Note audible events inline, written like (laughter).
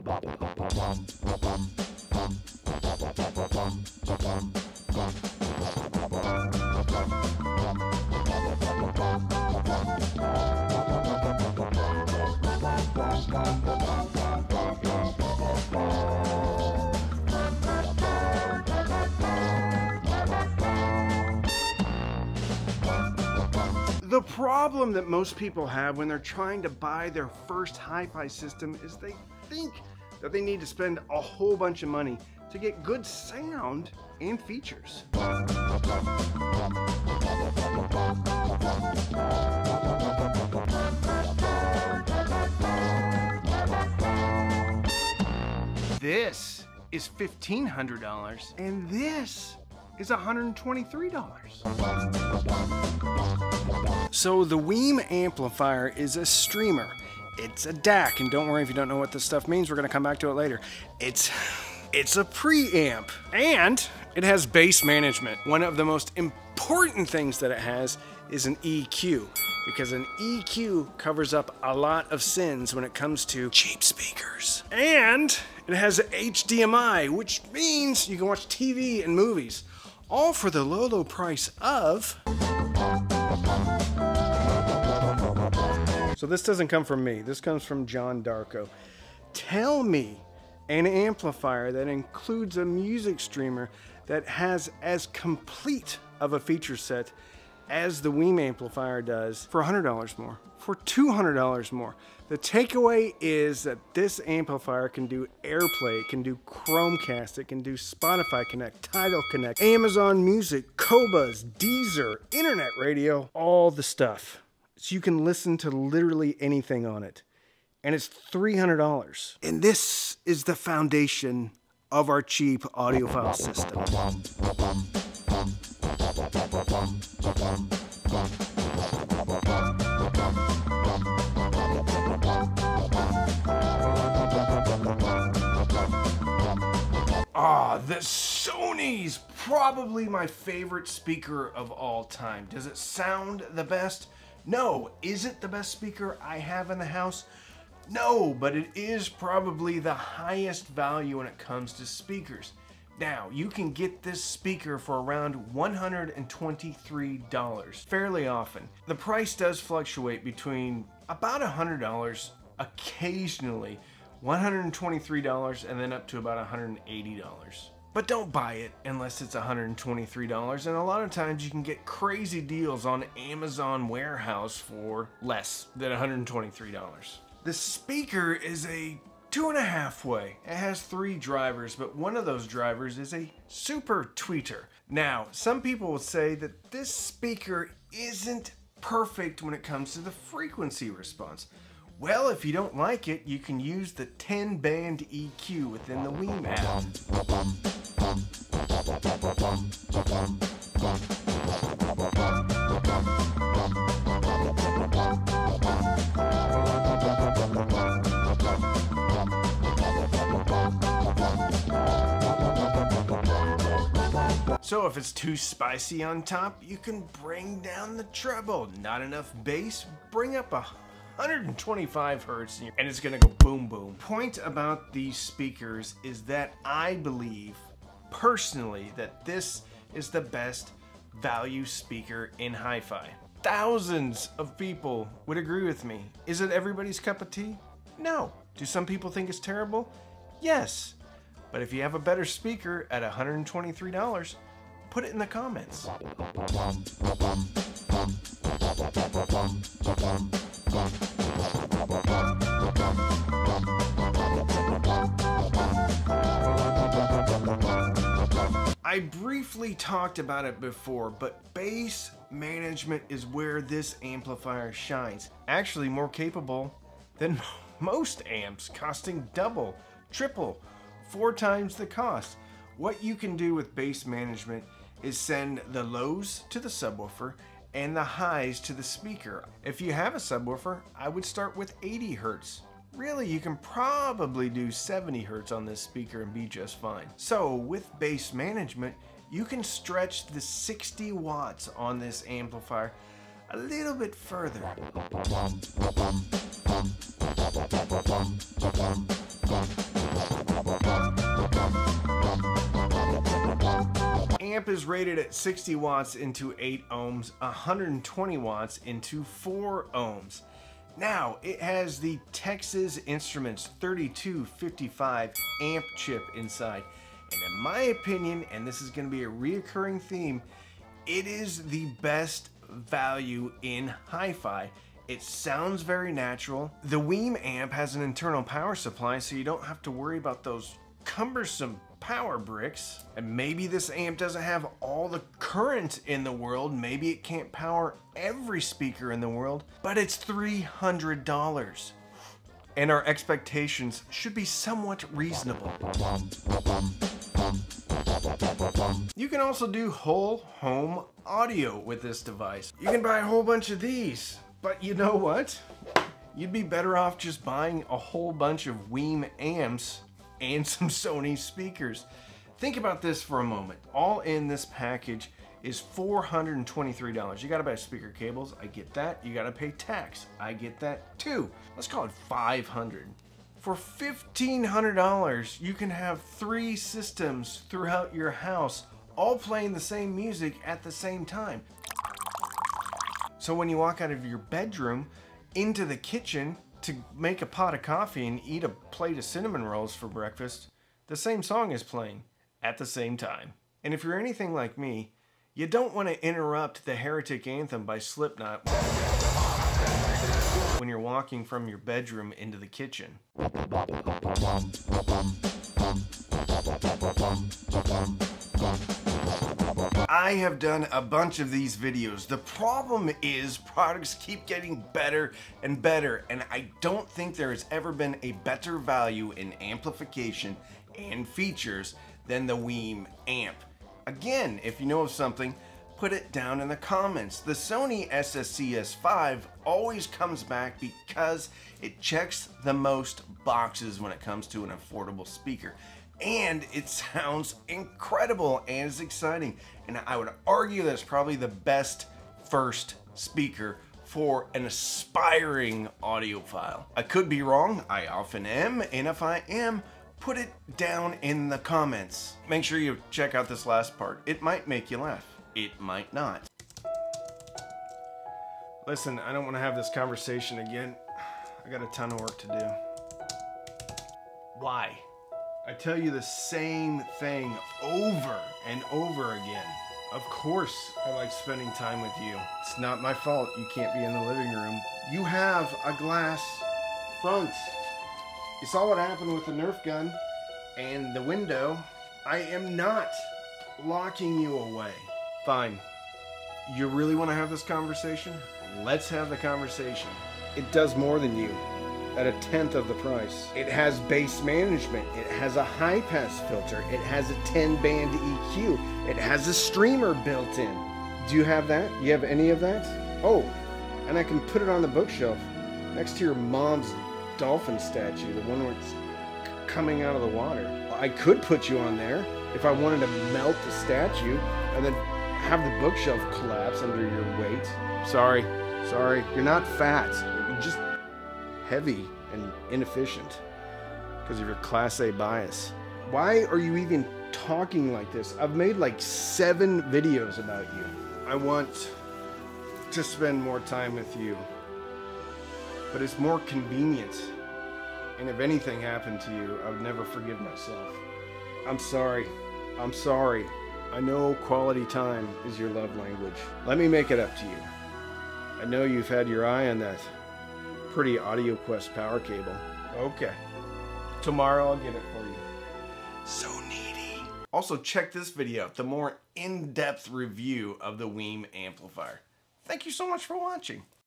The problem that most people have when they're trying to buy their first hi-fi system is they think that they need to spend a whole bunch of money to get good sound and features. This is $1,500 and this is $123. So the WiiM amplifier is a streamer. It's a DAC, and don't worry if you don't know what this stuff means, we're gonna come back to it later. It's it's a preamp, and it has bass management. One of the most important things that it has is an EQ, because an EQ covers up a lot of sins when it comes to cheap speakers. And it has HDMI, which means you can watch TV and movies all for the low, low price of. So this doesn't come from me, this comes from John Darko. Tell me an amplifier that includes a music streamer that has as complete of a feature set as the WiiM amplifier does for $100 more, for $200 more. The takeaway is that this amplifier can do AirPlay, it can do Chromecast, it can do Spotify Connect, Tidal Connect, Amazon Music, Qobuz, Deezer, Internet Radio, all the stuff. So you can listen to literally anything on it. And it's $300. And this is the foundation of our cheap audiophile system. Ah, the Sony's probably my favorite speaker of all time. Does it sound the best? No. Is it the best speaker I have in the house? No, but it is probably the highest value when it comes to speakers. Now, you can get this speaker for around $123 fairly often. The price does fluctuate between about $100 occasionally, $123 and then up to about $180. But don't buy it unless it's $123 and a lot of times you can get crazy deals on Amazon warehouse for less than $123. The speaker is a two and a half way. It has three drivers, but one of those drivers is a super tweeter. Now, some people will say that this speaker isn't perfect when it comes to the frequency response. Well, if you don't like it, you can use the 10 band EQ within the WiiM app. So if it's too spicy on top, you can bring down the treble. Not enough bass, bring up a 125 hertz and it's gonna go boom boom. Point about these speakers is that I believe personally that this is the best value speaker in hi-fi. Thousands of people would agree with me. Is it everybody's cup of tea? No. Do some people think it's terrible? Yes. But if you have a better speaker at $123, Put it in the comments. I briefly talked about it before, but bass management is where this amplifier shines. Actually more capable than (laughs) most amps, costing double, triple, four times the cost. What you can do with bass management is send the lows to the subwoofer and the highs to the speaker. If you have a subwoofer, I would start with 80 Hertz. Really, you can probably do 70 Hertz on this speaker and be just fine. So with bass management, you can stretch the 60 watts on this amplifier a little bit further. Amp is rated at 60 watts into 8 ohms, 120 watts into 4 ohms. Now, it has the Texas Instruments 3255 amp chip inside. And in my opinion, and this is going to be a reoccurring theme, it is the best value in hi-fi. It sounds very natural. The WiiM amp has an internal power supply, so you don't have to worry about those cumbersome power bricks. And maybe this amp doesn't have all the current in the world. Maybe it can't power every speaker in the world, but it's $300. And our expectations should be somewhat reasonable. You can also do whole home audio with this device. You can buy a whole bunch of these, but you know what? You'd be better off just buying a whole bunch of WiiM amps and (laughs) some Sony speakers. Think about this for a moment. All in this package is $423. You gotta buy speaker cables, I get that. You gotta pay tax, I get that too. Let's call it 500. For $1,500, you can have three systems throughout your house, all playing the same music at the same time. So when you walk out of your bedroom into the kitchen, to make a pot of coffee and eat a plate of cinnamon rolls for breakfast, the same song is playing at the same time. And if you're anything like me, you don't want to interrupt the Heretic Anthem by Slipknot when you're walking from your bedroom into the kitchen. I have done a bunch of these videos. The problem is products keep getting better and better and I don't think there has ever been a better value in amplification and features than the WiiM amp. Again, if you know of something, put it down in the comments. The Sony SSCS5 always comes back because it checks the most boxes when it comes to an affordable speaker and it (laughs) sounds incredible and it's exciting. And I would argue that it's probably the best first speaker for an aspiring audiophile. I could be wrong, I often am, and if I am, put it down in the comments. Make sure you check out this last part. It might make you laugh. It might not. Listen, I don't want to have this conversation again. I got a ton of work to do. Why? I tell you the same thing over and over again. Of course, I like spending time with you. It's not my fault you can't be in the living room. You have a glass front. You saw what happened with the Nerf gun and the window. I am not locking you away. Fine. You really want to have this conversation? Let's have the conversation. It does more than you at a tenth of the price. It has bass management. It has a high pass filter. It has a 10 band EQ. It has a streamer built in. Do you have that? You have any of that? Oh, and I can put it on the bookshelf next to your mom's dolphin statue, the one where it's coming out of the water. I could put you on there if I wanted to melt the statue and then have the bookshelf collapse under your weight. Sorry, sorry, you're not fat. You just heavy and inefficient because of your class A bias. Why are you even talking like this? I've made like seven videos about you. I want to spend more time with you, but it's more convenient. And if anything happened to you, I would never forgive myself. I'm sorry. I'm sorry. I know quality time is your love language. Let me make it up to you. I know you've had your eye on that pretty AudioQuest power cable. Okay. Tomorrow I'll get it for you. So needy. Also check this video out, the more in-depth review of the WiiM amplifier. Thank you so much for watching.